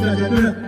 对对对？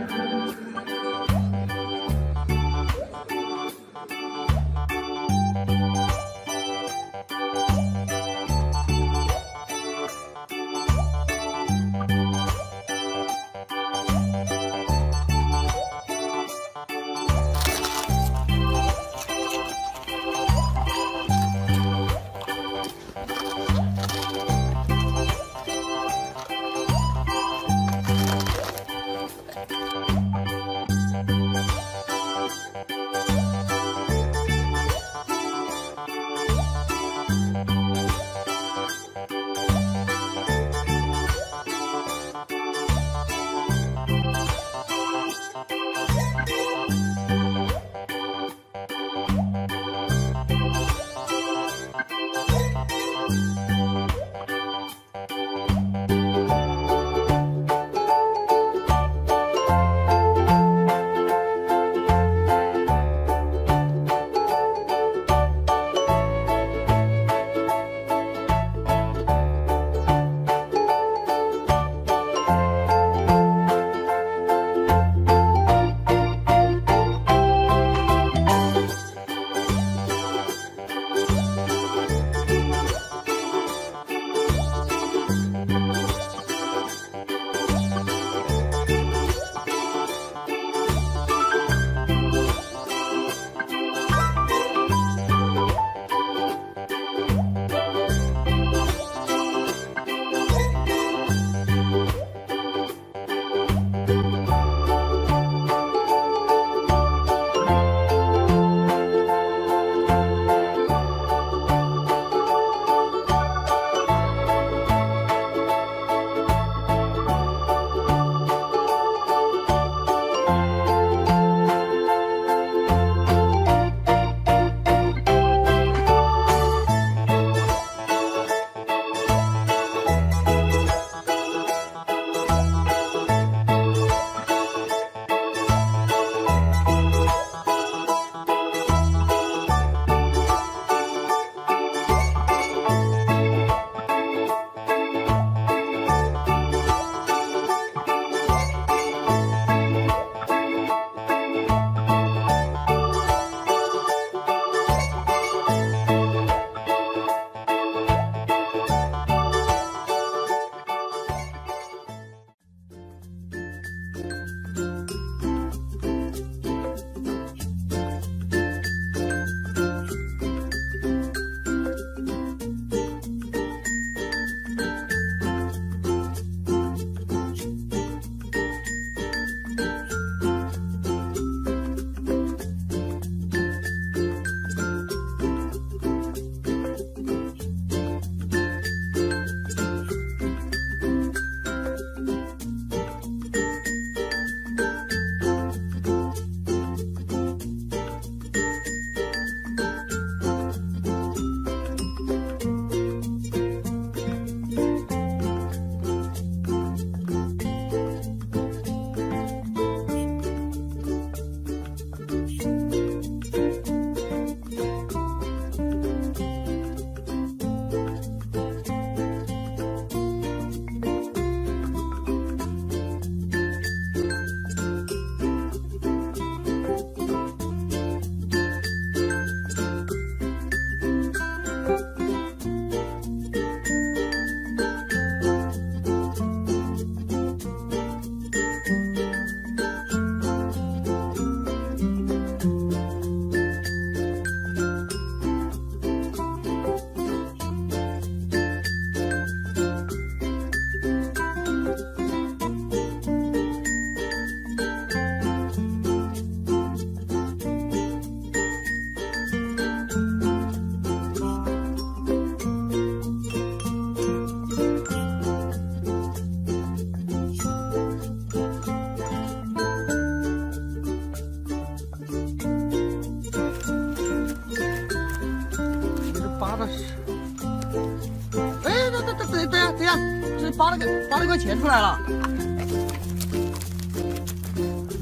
发了个发了个钱出来了，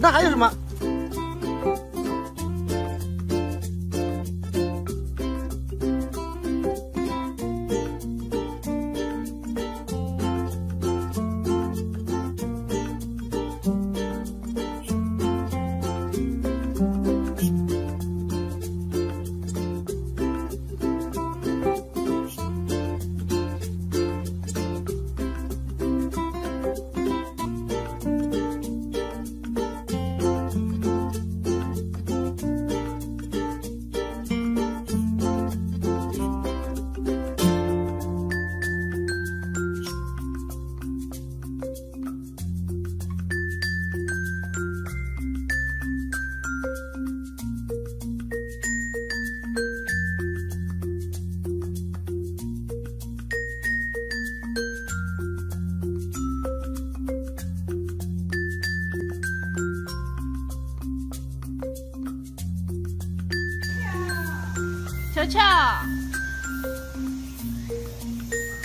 那还有什么？球球。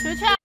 球球。